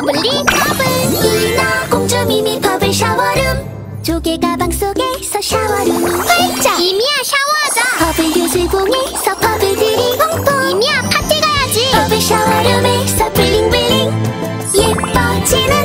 Bubbly bubble 인어공주 미미 버블 샤워룸 조개 가방 속에서 샤워룸 활짝! 미미야 샤워하자! 버블 요술봉에서 버블들이 퐁퐁 미미야 파티 가야지! 버블 샤워룸에서 bling bling. 예뻐지는